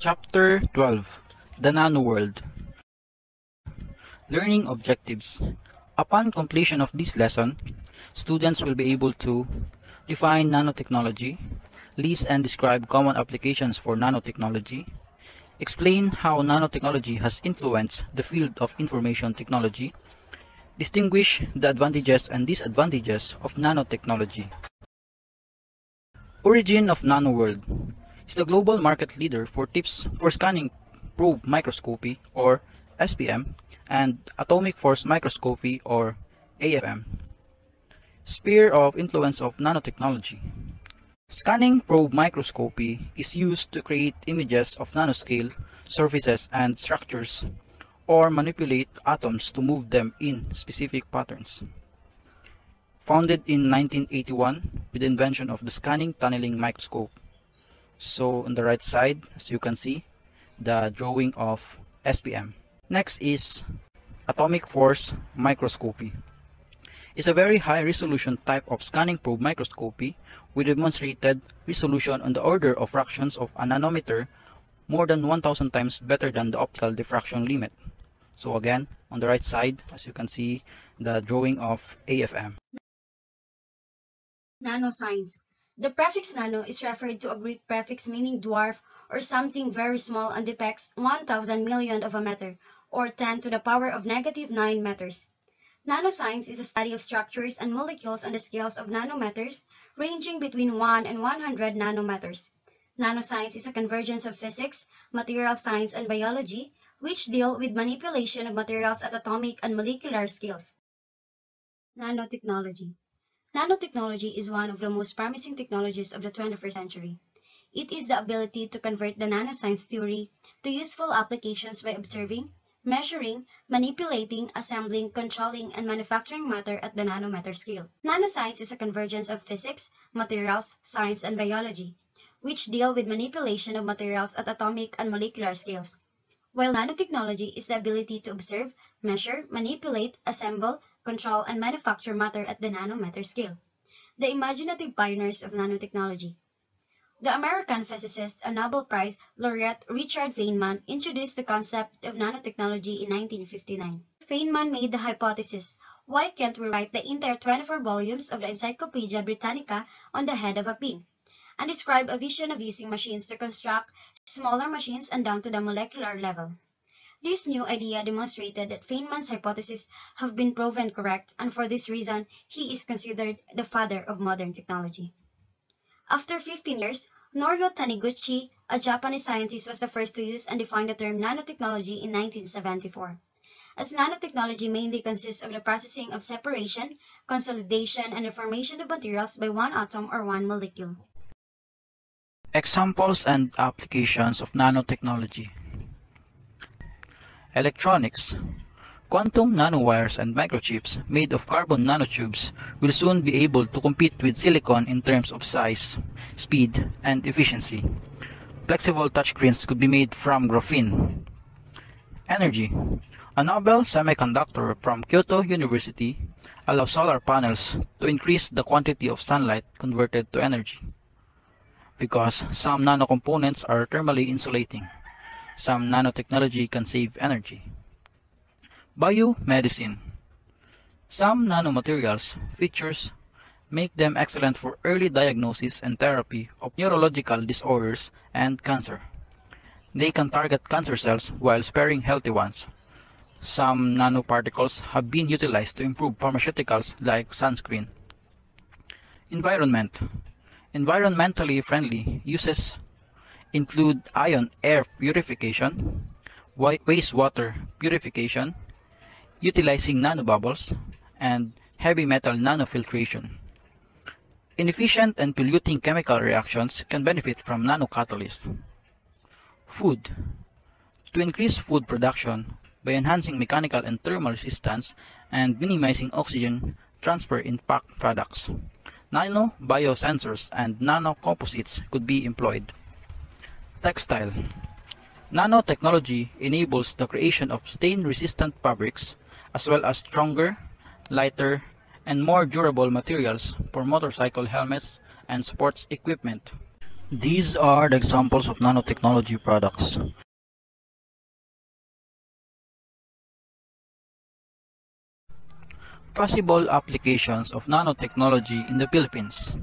Chapter 12 The Nano World Learning Objectives. Upon completion of this lesson, students will be able to define nanotechnology, list and describe common applications for nanotechnology, explain how nanotechnology has influenced the field of information technology, distinguish the advantages and disadvantages of nanotechnology. Origin of NanoWorld is the global market leader for tips for scanning probe microscopy or SPM and atomic force microscopy or AFM. Sphere of influence of nanotechnology. Scanning probe microscopy is used to create images of nanoscale surfaces and structures or manipulate atoms to move them in specific patterns. Founded in 1981 with the invention of the scanning tunneling microscope. So on the right side, as you can see, the drawing of SPM. Next is atomic force microscopy. It's a very high resolution type of scanning probe microscopy with demonstrated resolution on the order of fractions of a nanometer more than 1000 times better than the optical diffraction limit. So again, on the right side, as you can see, the drawing of AFM. Nanoscience. The prefix nano is referred to a Greek prefix meaning dwarf or something very small and depicts 1000 million of a meter or 10 to the power of negative 9 meters. Nanoscience is a study of structures and molecules on the scales of nanometers ranging between 1 and 100 nanometers. Nanoscience is a convergence of physics, material science, and biology, which deal with manipulation of materials at atomic and molecular scales. Nanotechnology Nanotechnology is one of the most promising technologies of the 21st century. It is the ability to convert the nanoscience theory to useful applications by observing, measuring, manipulating, assembling, controlling, and manufacturing matter at the nanometer scale. Nanoscience is a convergence of physics, materials, science, and biology, which deal with manipulation of materials at atomic and molecular scales. While nanotechnology is the ability to observe, measure, manipulate, assemble, control, and manufacture matter at the nanometer scale. The imaginative pioneers of nanotechnology. The American physicist and Nobel Prize laureate Richard Feynman introduced the concept of nanotechnology in 1959. Feynman made the hypothesis, why can't we write the entire 24 volumes of the Encyclopedia Britannica on the head of a pin? And describe a vision of using machines to construct smaller machines and down to the molecular level. This new idea demonstrated that Feynman's hypotheses have been proven correct, and for this reason, he is considered the father of modern technology. After 15 years, Norio Taniguchi, a Japanese scientist, was the first to use and define the term nanotechnology in 1974. As nanotechnology mainly consists of the processing of separation, consolidation, and the formation of materials by one atom or one molecule. Examples and applications of nanotechnology. Electronics. Quantum nanowires and microchips made of carbon nanotubes will soon be able to compete with silicon in terms of size, speed, and efficiency. Flexible touchscreens could be made from graphene. Energy. A Nobel semiconductor from Kyoto University allows solar panels to increase the quantity of sunlight converted to energy because some nanocomponents are thermally insulating. Some nanotechnology can save energy. Biomedicine. Some nanomaterials features make them excellent for early diagnosis and therapy of neurological disorders and cancer. They can target cancer cells while sparing healthy ones. Some nanoparticles have been utilized to improve pharmaceuticals like sunscreen. Environment. Environmentally friendly uses include ion air purification, wastewater purification, utilizing nanobubbles, and heavy metal nanofiltration. Inefficient and polluting chemical reactions can benefit from nanocatalysts. Food. To increase food production by enhancing mechanical and thermal resistance and minimizing oxygen transfer in packed products. Nano biosensors and nanocomposites could be employed. Textile. Nanotechnology enables the creation of stain-resistant fabrics as well as stronger, lighter, and more durable materials for motorcycle helmets and sports equipment. These are the examples of nanotechnology products. Possible applications of nanotechnology in the Philippines.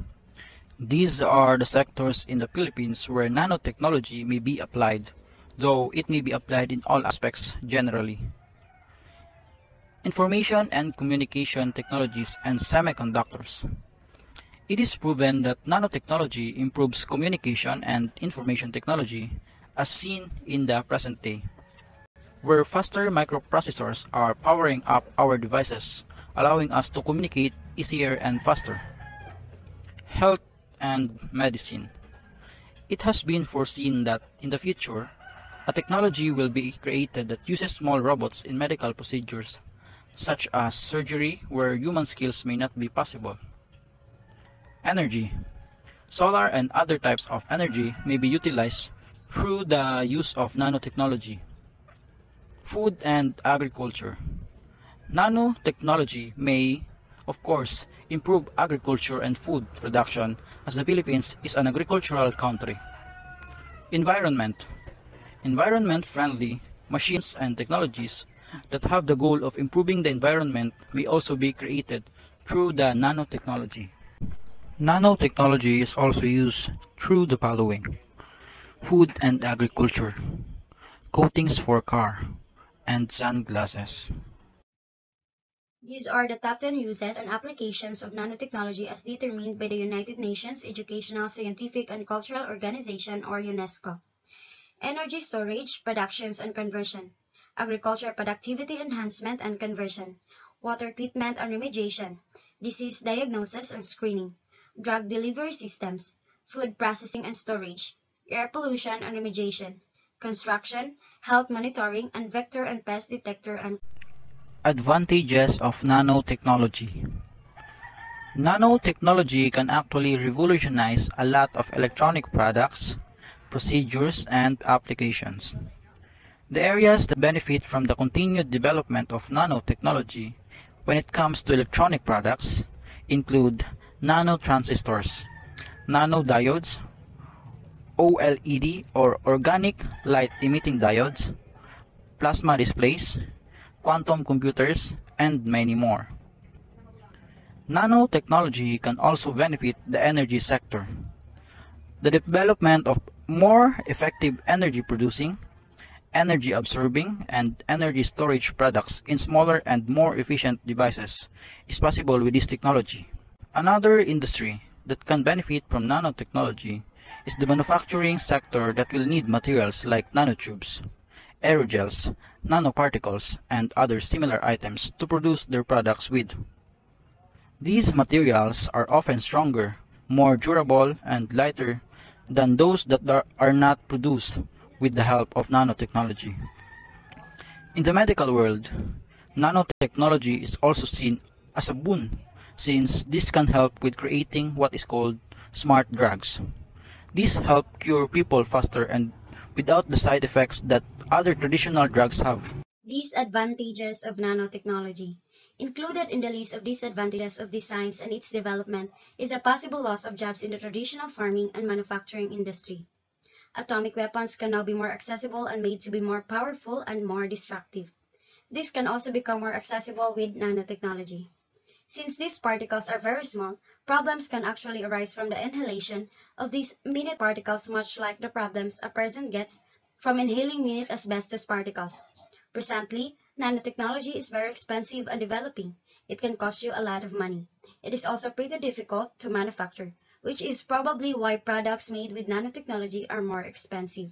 These are the sectors in the Philippines where nanotechnology may be applied, though it may be applied in all aspects generally. Information and communication technologies and semiconductors. It is proven that nanotechnology improves communication and information technology as seen in the present day, where faster microprocessors are powering up our devices, allowing us to communicate easier and faster. Health and medicine. It has been foreseen that in the future, a technology will be created that uses small robots in medical procedures, such as surgery where human skills may not be possible. Energy. Solar and other types of energy may be utilized through the use of nanotechnology. Food and agriculture. Nanotechnology may, of course, improve agriculture and food production as the Philippines is an agricultural country. Environment. Environment-friendly machines and technologies that have the goal of improving the environment may also be created through the nanotechnology. Nanotechnology is also used through the following. Food and agriculture, coatings for car, and sunglasses. These are the top 10 uses and applications of nanotechnology as determined by the United Nations Educational, Scientific and Cultural Organization or UNESCO. Energy storage, productions and conversion. Agriculture productivity enhancement and conversion. Water treatment and remediation. Disease diagnosis and screening drug delivery systems, food processing and storage, air pollution and remediation, construction, health monitoring, and vector and pest detector and Advantages of nanotechnology Nanotechnology can actually revolutionize a lot of electronic products, procedures, and applications. The areas that benefit from the continued development of nanotechnology when it comes to electronic products include nanotransistors, nanodiodes, OLED or organic light emitting diodes, plasma displays, quantum computers, and many more. Nanotechnology can also benefit the energy sector. The development of more effective energy producing, energy absorbing, and energy storage products in smaller and more efficient devices is possible with this technology. Another industry that can benefit from nanotechnology is the manufacturing sector that will need materials like nanotubes, aerogels, nanoparticles, and other similar items to produce their products with. These materials are often stronger, more durable, and lighter than those that are not produced with the help of nanotechnology. In the medical world, nanotechnology is also seen as a boon since this can help with creating what is called smart drugs. These help cure people faster and without the side effects that other traditional drugs have. These advantages of nanotechnology. Included in the list of disadvantages of this science and its development is a possible loss of jobs in the traditional farming and manufacturing industry. Atomic weapons can now be more accessible and made to be more powerful and more destructive. This can also become more accessible with nanotechnology. Since these particles are very small, problems can actually arise from the inhalation of these minute particles much like the problems a person gets from inhaling minute asbestos particles. Presently, nanotechnology is very expensive and developing. It can cost you a lot of money. It is also pretty difficult to manufacture, which is probably why products made with nanotechnology are more expensive.